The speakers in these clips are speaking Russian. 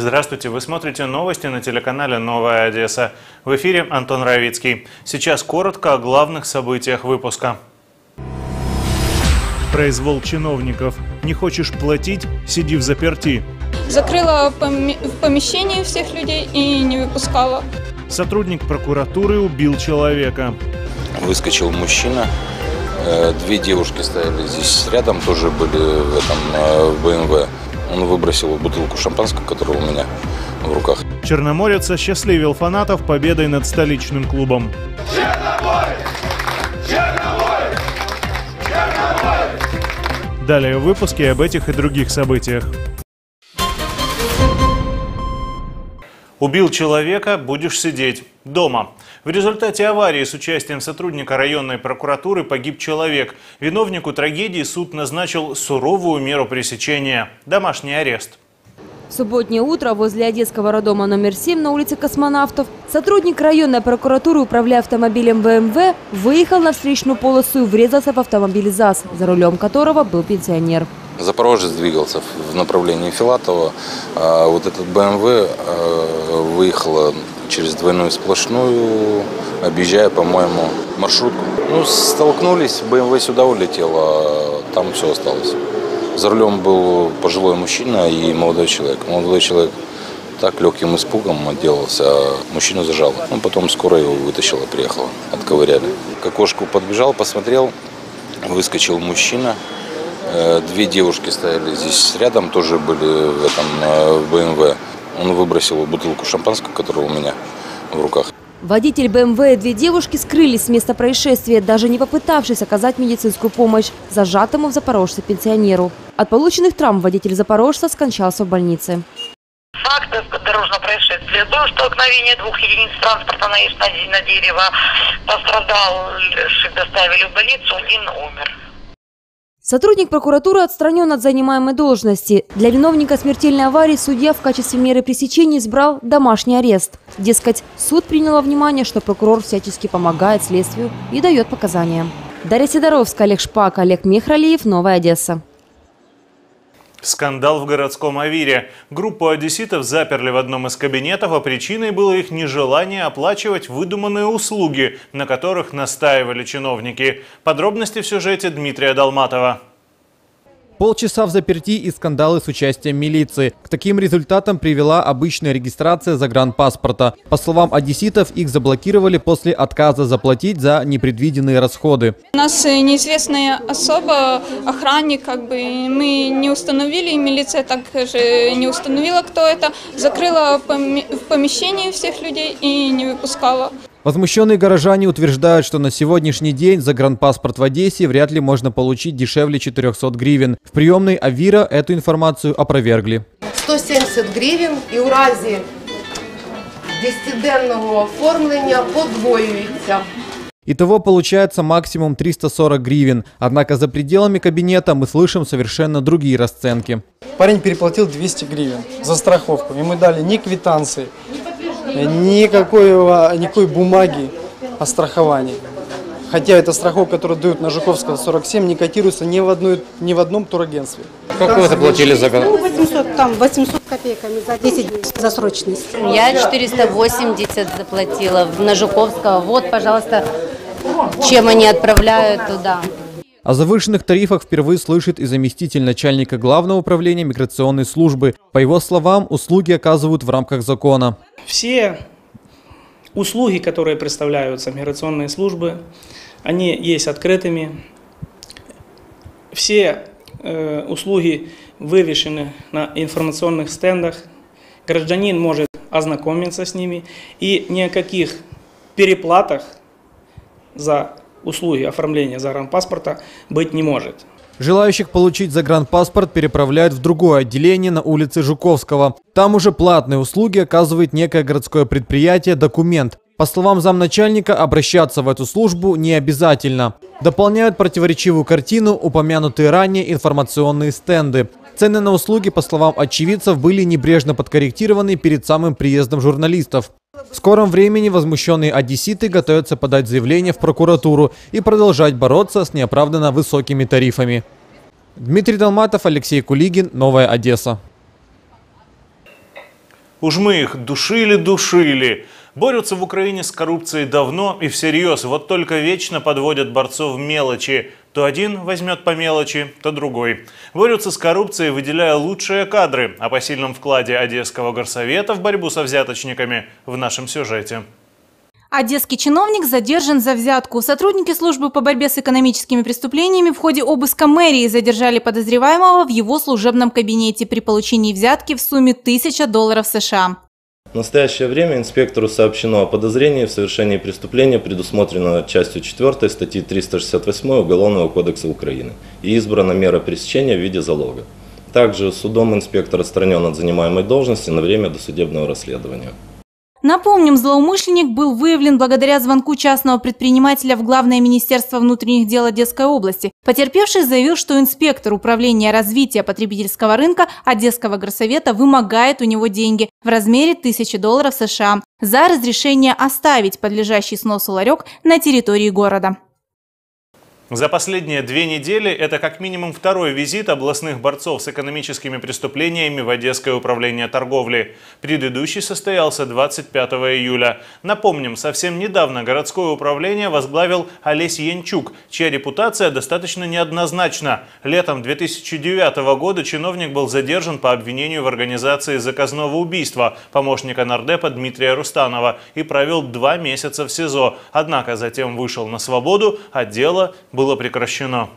Здравствуйте, вы смотрите новости на телеканале «Новая Одесса». В эфире Антон Равицкий. Сейчас коротко о главных событиях выпуска. Произвол чиновников. Не хочешь платить – сиди в заперти. Закрыла в помещении всех людей и не выпускала. Сотрудник прокуратуры убил человека. Выскочил мужчина. Э, Две девушки стояли здесь рядом, тоже были в этом э, в БМВ. Он выбросил бутылку шампанского, которая у меня в руках. Черноморец осчастливил фанатов победой над столичным клубом. Далее в выпуске об этих и других событиях. Убил человека, будешь сидеть дома. В результате аварии с участием сотрудника районной прокуратуры погиб человек. Виновнику трагедии суд назначил суровую меру пресечения – домашний арест. В субботнее утро возле Одесского роддома номер 7 на улице Космонавтов сотрудник районной прокуратуры, управляя автомобилем ВМВ, выехал на встречную полосу и врезался в автомобиль ЗАЗ, за рулем которого был пенсионер. Запорожец двигался в направлении Филатова. А вот этот БМВ э, выехала через двойную сплошную, объезжая, по-моему, маршрутку. Ну, столкнулись, БМВ сюда улетел, а там все осталось. За рулем был пожилой мужчина и молодой человек. Молодой человек так легким испугом отделался, а мужчину зажало. Ну, потом скоро его вытащила, приехала, отковыряли. К окошку подбежал, посмотрел, выскочил мужчина. Э, Две девушки стояли здесь рядом, тоже были в этом э, в БМВ. Он выбросил бутылку шампанского, которая у меня в руках. Водитель БМВ и две девушки скрылись с места происшествия, даже не попытавшись оказать медицинскую помощь зажатому в Запорожце пенсионеру. От полученных травм водитель Запорожца скончался в больнице. Факт дорожного происшествия был столкновение двух единиц транспорта наезд на, де- на дерево. Пострадавших доставили в больницу, один умер. Сотрудник прокуратуры отстранен от занимаемой должности. Для виновника смертельной аварии судья в качестве меры пресечения избрал домашний арест. Дескать, суд принял внимание, что прокурор всячески помогает следствию и дает показания. Дарья Сидоровская, Олег Шпак, Олег Мехралиев, Новая Одесса. Скандал в городском Авире. Группу одесситов заперли в одном из кабинетов, а причиной было их нежелание оплачивать выдуманные услуги, на которых настаивали чиновники. Подробности в сюжете Дмитрия Долматова. Полчаса в заперти и скандалы с участием милиции. К таким результатам привела обычная регистрация загранпаспорта. По словам одесситов, их заблокировали после отказа заплатить за непредвиденные расходы. У нас э, неизвестная особа, охранник, как бы мы не установили, милиция также не установила, кто это. Закрыла в помещении всех людей и не выпускала. Возмущенные горожане утверждают, что на сегодняшний день загранпаспорт в Одессе вряд ли можно получить дешевле 400 гривен. В приемной Авира эту информацию опровергли. 170 гривень і у разі 10-денного оформлення подвоюється. Итого получается максимум 340 гривен. Однако за пределами кабинета мы слышим совершенно другие расценки. Парень переплатил 200 гривен за страховку. Ему дали ни квитанции, никакой, никакой бумаги о страховании. Хотя эта страховка, которую дают на Жуковского 47, не котируется ни в, одной, ни в одном турагентстве. Как вы заплатили за Ну, 800, там 800 копейками за 10 дней за срочность. Я 480 заплатила на Жуковского. Вот, пожалуйста, чем они отправляют туда. О завышенных тарифах впервые слышит и заместитель начальника Главного управления миграционной службы. По его словам, услуги оказывают в рамках закона. Все услуги, которые представляются миграционные службы, они есть открытыми. Все э, услуги вывешены на информационных стендах. Гражданин может ознакомиться с ними и ни о каких переплатах за услуги оформления загранпаспорта быть не может. Желающих получить загранпаспорт переправляют в другое отделение на улице Жуковского. Там уже платные услуги оказывает некое городское предприятие «Документ». По словам замначальника, обращаться в эту службу не обязательно. Дополняют противоречивую картину упомянутые ранее информационные стенды. Цены на услуги, по словам очевидцев, были небрежно подкорректированы перед самым приездом журналистов. В скором времени возмущенные одесситы готовятся подать заявление в прокуратуру и продолжать бороться с неоправданно высокими тарифами. Дмитрий Долматов, Алексей Кулигин, Новая Одесса. Уж мы их душили-душили. Борются в Украине с коррупцией давно и всерьез. Вот только вечно подводят борцов мелочи. То один возьмет по мелочи, то другой. Борются с коррупцией, выделяя лучшие кадры. О посильном вкладе Одесского горсовета в борьбу со взяточниками в нашем сюжете. Одесский чиновник задержан за взятку. Сотрудники службы по борьбе с экономическими преступлениями в ходе обыска мэрии задержали подозреваемого в его служебном кабинете при получении взятки в сумме 1000 долларов США. В настоящее время инспектору сообщено о подозрении в совершении преступления, предусмотренного частью 4 статьи 368 Уголовного кодекса Украины, и избрана мера пресечения в виде залога. Также судом инспектор отстранен от занимаемой должности на время досудебного расследования. Напомним, злоумышленник был выявлен благодаря звонку частного предпринимателя в Главное министерство внутренних дел Одесской области. Потерпевший заявил, что инспектор управления развития потребительского рынка Одесского горсовета вымогает у него деньги в размере 1000 долларов США за разрешение оставить подлежащий сносу ларек на территории города. За последние две недели это как минимум второй визит областных борцов с экономическими преступлениями в Одесское управление торговли. Предыдущий состоялся 25 июля. Напомним, совсем недавно городское управление возглавил Олесь Янчук, чья репутация достаточно неоднозначна. Летом 2009 года чиновник был задержан по обвинению в организации заказного убийства помощника нардепа Дмитрия Рустанова и провел два месяца в СИЗО. Однако затем вышел на свободу, а дело было прекращено.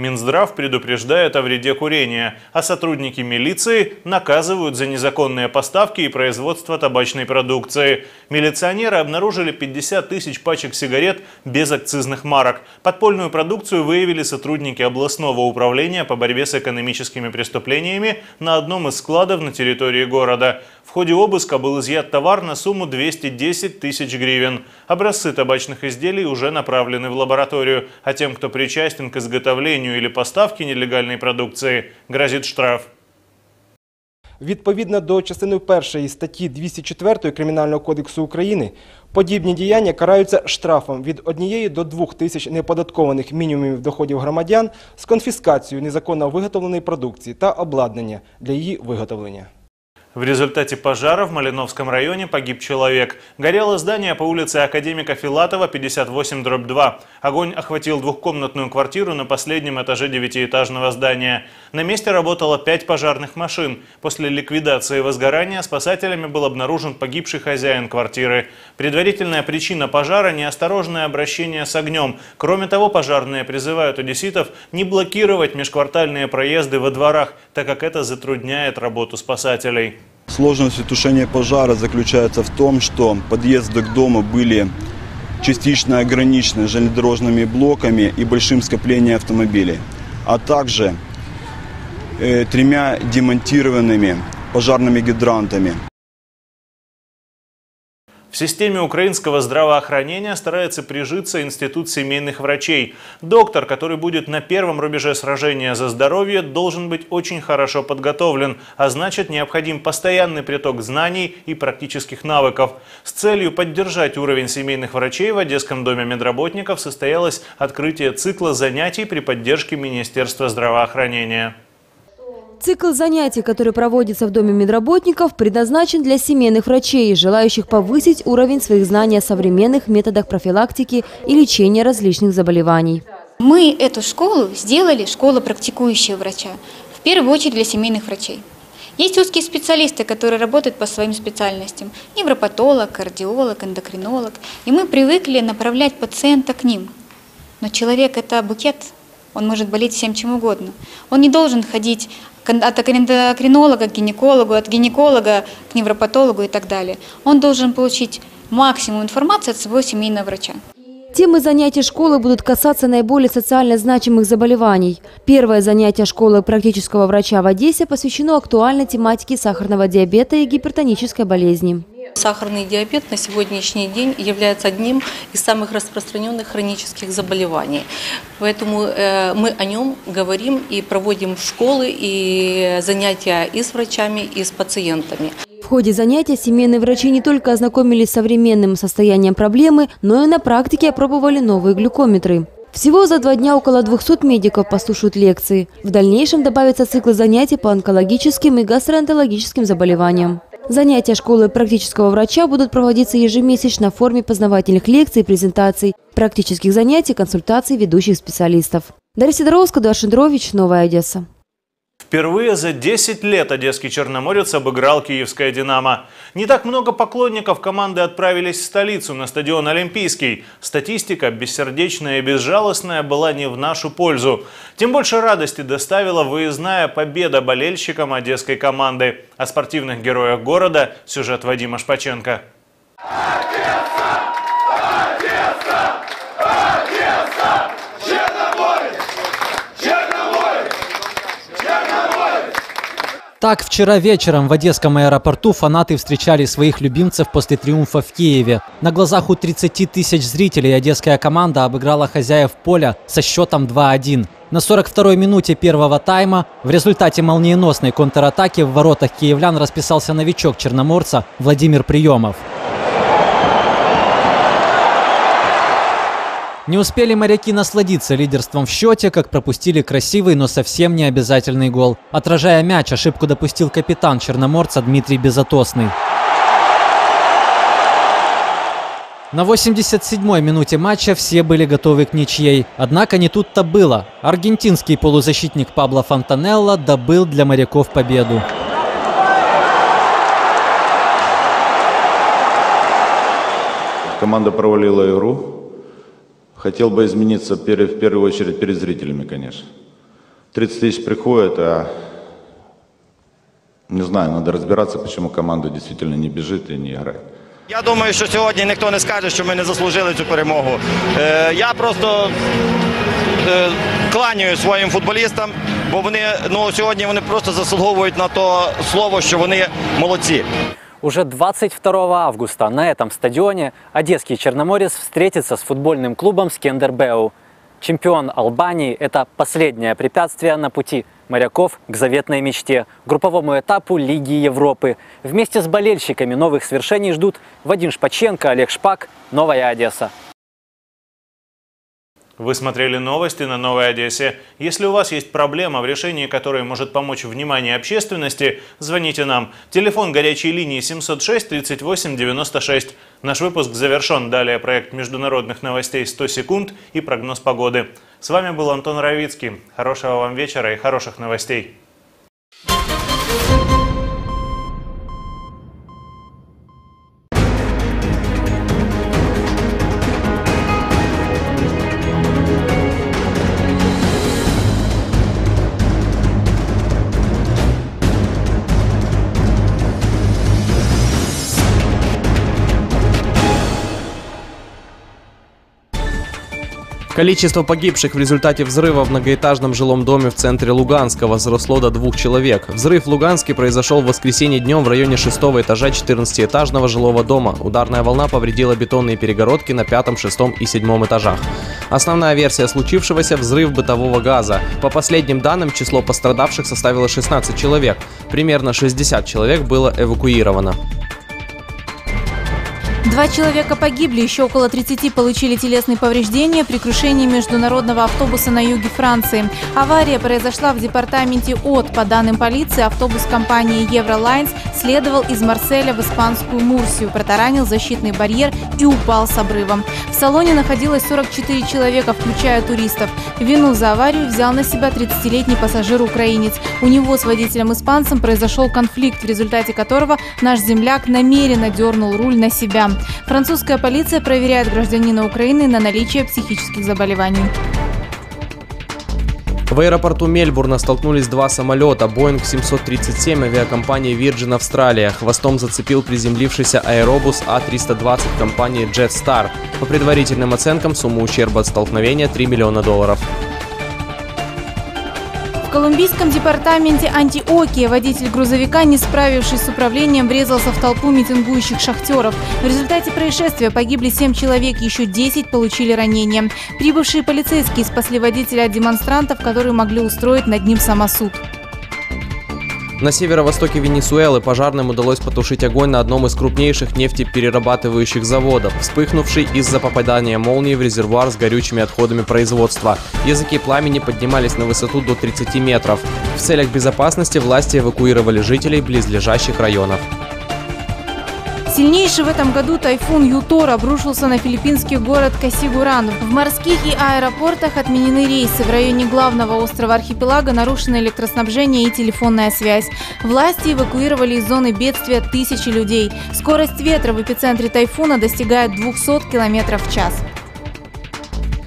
Минздрав предупреждает о вреде курения, а сотрудники милиции наказывают за незаконные поставки и производство табачной продукции. Милиционеры обнаружили 50 тысяч пачек сигарет без акцизных марок. Подпольную продукцию выявили сотрудники областного управления по борьбе с экономическими преступлениями на одном из складов на территории города. В ходе обыска был изъят товар на сумму 210 тысяч гривен. Образцы табачных изделий уже направлены в лабораторию, а тем, кто причастен к изготовлению или поставке нелегальной продукции, грозит штраф. Відповідно до частини першої статті 204 Кримінального кодексу України, подібні діяння караються штрафом від 1 до 2 тисяч неподаткованих мінімумів доходів громадян з конфіскацією незаконно виготовленої продукції та обладнання для її виготовлення. В результате пожара в Малиновском районе погиб человек. Горело здание по улице Академика Филатова, 58-2. Огонь охватил двухкомнатную квартиру на последнем этаже девятиэтажного здания. На месте работало пять пожарных машин. После ликвидации возгорания спасателями был обнаружен погибший хозяин квартиры. Предварительная причина пожара – неосторожное обращение с огнем. Кроме того, пожарные призывают одесситов не блокировать межквартальные проезды во дворах, так как это затрудняет работу спасателей. Сложность тушения пожара заключается в том, что подъезды к дому были частично ограничены железнодорожными блоками и большим скоплением автомобилей, а также э, тремя демонтированными пожарными гидрантами. В системе украинского здравоохранения старается прижиться институт семейных врачей. Доктор, который будет на первом рубеже сражения за здоровье, должен быть очень хорошо подготовлен, а значит необходим постоянный приток знаний и практических навыков. С целью поддержать уровень семейных врачей в Одесском доме медработников состоялось открытие цикла занятий при поддержке Министерства здравоохранения. Цикл занятий, который проводится в Доме медработников, предназначен для семейных врачей, желающих повысить уровень своих знаний о современных методах профилактики и лечения различных заболеваний. Мы эту школу сделали, школу практикующего врача, в первую очередь для семейных врачей. Есть узкие специалисты, которые работают по своим специальностям. Невропатолог, кардиолог, эндокринолог. И мы привыкли направлять пациента к ним. Но человек – это букет, он может болеть всем чем угодно. Он не должен ходить от эндокринолога к гинекологу, от гинеколога к невропатологу и так далее. Он должен получить максимум информации от своего семейного врача. Темы занятий школы будут касаться наиболее социально значимых заболеваний. Первое занятие школы практического врача в Одессе посвящено актуальной тематике сахарного диабета и гипертонической болезни. Сахарный диабет на сегодняшний день является одним из самых распространенных хронических заболеваний. Поэтому э, мы о нем говорим и проводим школы и занятия и с врачами, и с пациентами. В ходе занятия семейные врачи не только ознакомились с современным состоянием проблемы, но и на практике опробовали новые глюкометры. Всего за два дня около 200 медиков послушают лекции. В дальнейшем добавятся циклы занятий по онкологическим и гастроэнтерологическим заболеваниям. Занятия школы практического врача будут проводиться ежемесячно в форме познавательных лекций презентаций, практических занятий, консультаций ведущих специалистов. Дарья Сидоровская, Эдуард Шендрович, Новая Одесса. Впервые за 10 лет одесский черноморец обыграл киевское «Динамо». Не так много поклонников команды отправились в столицу, на стадион «Олимпийский». Статистика, бессердечная и безжалостная, была не в нашу пользу. Тем больше радости доставила выездная победа болельщикам одесской команды. О спортивных героях города сюжет Вадима Шпаченко. Одесса! Так, вчера вечером в Одесском аэропорту фанаты встречали своих любимцев после триумфа в Киеве. На глазах у 30 тысяч зрителей одесская команда обыграла хозяев поля со счетом 2-1. На 42-й минуте первого тайма в результате молниеносной контратаки в воротах киевлян расписался новичок черноморца Владимир Приемов. Не успели моряки насладиться лидерством в счете, как пропустили красивый, но совсем не обязательный гол. Отражая мяч, ошибку допустил капитан черноморца Дмитрий Безотосный. На 87-й минуте матча все были готовы к ничьей. Однако не тут-то было. Аргентинский полузащитник Пабло Фонтанелло добыл для моряков победу. Команда провалила игру. Хотел бы измениться в первую очередь перед зрителями, конечно. 30 тысяч приходят, а не знаю, надо разбираться, почему команда действительно не бежит и не играет. Я думаю, що сьогодні ніхто не скаже, що ми не заслужили цю перемогу. Е, я просто е, кланяю своїм футболістам, бо вони ну, сьогодні вони просто заслуговують на то слово, що вони молодці. Уже 22 августа на этом стадионе одесский Черноморец встретится с футбольным клубом Скендербеу. Чемпион Албании – это последнее препятствие на пути моряков к заветной мечте, групповому этапу Лиги Европы. Вместе с болельщиками новых свершений ждут Вадим Шпаченко, Олег Шпак, Новая Одесса. Вы смотрели новости на Новой Одессе. Если у вас есть проблема, в решении которой может помочь внимание общественности, звоните нам. Телефон горячей линии 706 38 96. Наш выпуск завершен. Далее проект международных новостей 100 секунд и прогноз погоды. С вами был Антон Равицкий. Хорошего вам вечера и хороших новостей. Количество погибших в результате взрыва в многоэтажном жилом доме в центре Луганска возросло до двух человек. Взрыв в Луганске произошел в воскресенье днем в районе шестого этажа 14-этажного жилого дома. Ударная волна повредила бетонные перегородки на пятом, шестом и седьмом этажах. Основная версия случившегося – взрыв бытового газа. По последним данным, число пострадавших составило 16 человек. Примерно 60 человек было эвакуировано. Два человека погибли, еще около 30 получили телесные повреждения при крушении международного автобуса на юге Франции. Авария произошла в департаменте ОТ. По данным полиции, автобус компании Евролайнс следовал из Марселя в испанскую Мурсию, протаранил защитный барьер и упал с обрыва. В салоне находилось 44 человека, включая туристов. Вину за аварию взял на себя 30-летний пассажир-украинец. У него с водителем-испанцем произошел конфликт, в результате которого наш земляк намеренно дернул руль на себя. Французская полиция проверяет гражданина Украины на наличие психических заболеваний. В аэропорту Мельбурна столкнулись два самолета. Boeing 737 авиакомпании Virgin Australia хвостом зацепил приземлившийся аэробус А320 компании Jetstar. По предварительным оценкам, сумма ущерба от столкновения 3 миллиона долларов. В колумбийском департаменте Антиокия водитель грузовика, не справившись с управлением, врезался в толпу митингующих шахтеров. В результате происшествия погибли 7 человек, еще 10 получили ранения. Прибывшие полицейские спасли водителя от демонстрантов, которые могли устроить над ним самосуд. На северо-востоке Венесуэлы пожарным удалось потушить огонь на одном из крупнейших нефтеперерабатывающих заводов, вспыхнувший из-за попадания молнии в резервуар с горючими отходами производства. Языки пламени поднимались на высоту до 30 метров. В целях безопасности власти эвакуировали жителей близлежащих районов. Сильнейший в этом году тайфун Ютор обрушился на филиппинский город Касигуран. В морских и аэропортах отменены рейсы. В районе главного острова архипелага нарушено электроснабжение и телефонная связь. Власти эвакуировали из зоны бедствия тысячи людей. Скорость ветра в эпицентре тайфуна достигает 200 км в час.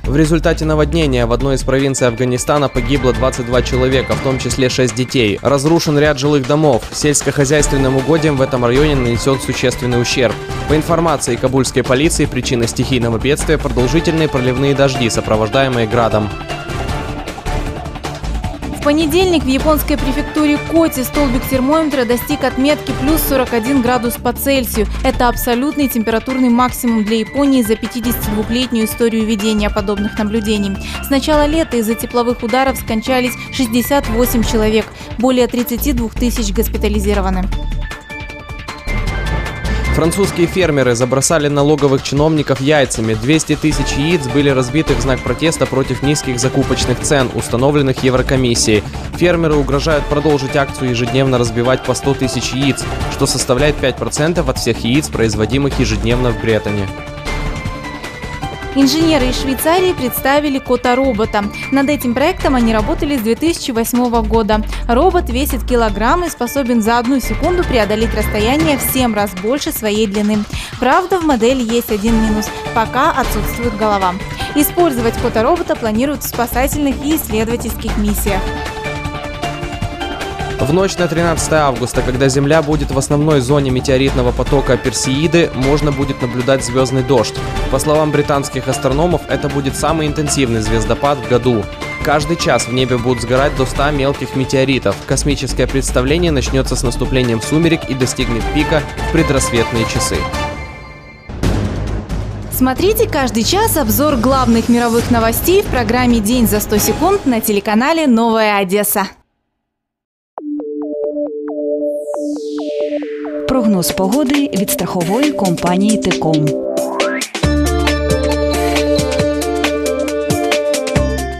В результате наводнения в одной из провинций Афганистана погибло 22 человека, в том числе 6 детей. Разрушен ряд жилых домов. Сельскохозяйственным угодьям в этом районе нанесен существенный ущерб. По информации кабульской полиции, причина стихийного бедствия – продолжительные проливные дожди, сопровождаемые градом. В понедельник в японской префектуре Коти столбик термометра достиг отметки плюс 41 градус по Цельсию. Это абсолютный температурный максимум для Японии за 52-летнюю историю ведения подобных наблюдений. С начала лета из-за тепловых ударов скончались 68 человек, более 32 тысяч госпитализированы. Французские фермеры забросали налоговых чиновников яйцами. 200 тысяч яиц были разбиты в знак протеста против низких закупочных цен, установленных Еврокомиссией. Фермеры угрожают продолжить акцию ежедневно разбивать по 100 тысяч яиц, что составляет 5% от всех яиц, производимых ежедневно в Бретоне. Инженеры из Швейцарии представили кота-робота. Над этим проектом они работали с 2008 года. Робот весит килограмм и способен за одну секунду преодолеть расстояние в 7 раз больше своей длины. Правда, в модели есть один минус – пока отсутствует голова. Использовать кота-робота планируют в спасательных и исследовательских миссиях. В ночь на 13 августа, когда Земля будет в основной зоне метеоритного потока Персеиды, можно будет наблюдать звездный дождь. По словам британских астрономов, это будет самый интенсивный звездопад в году. Каждый час в небе будут сгорать до 100 мелких метеоритов. Космическое представление начнется с наступлением сумерек и достигнет пика в предрассветные часы. Смотрите каждый час обзор главных мировых новостей в программе «День за 100 секунд» на телеканале «Новая Одесса». Прогноз погоди від страхової компанії Теком.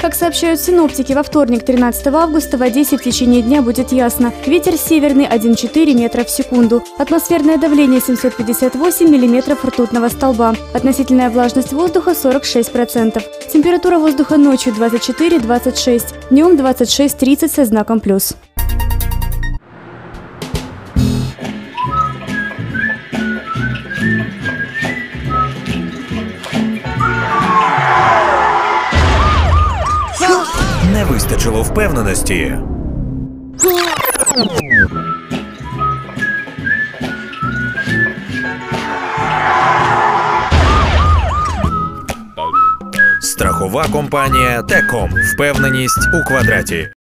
Как сообщают синоптики, во вторник, 13 августа, в Одессе в течение дня будет ясно. Ветер северный 1,4 метра в секунду. Атмосферное давление 758 миллиметров ртутного столба. Относительная влажность воздуха 46%. Температура воздуха ночью 24-26, днем 26-30 со знаком плюс. Вистачило впевненості. Страхова компанія Теком. Впевненість у квадраті.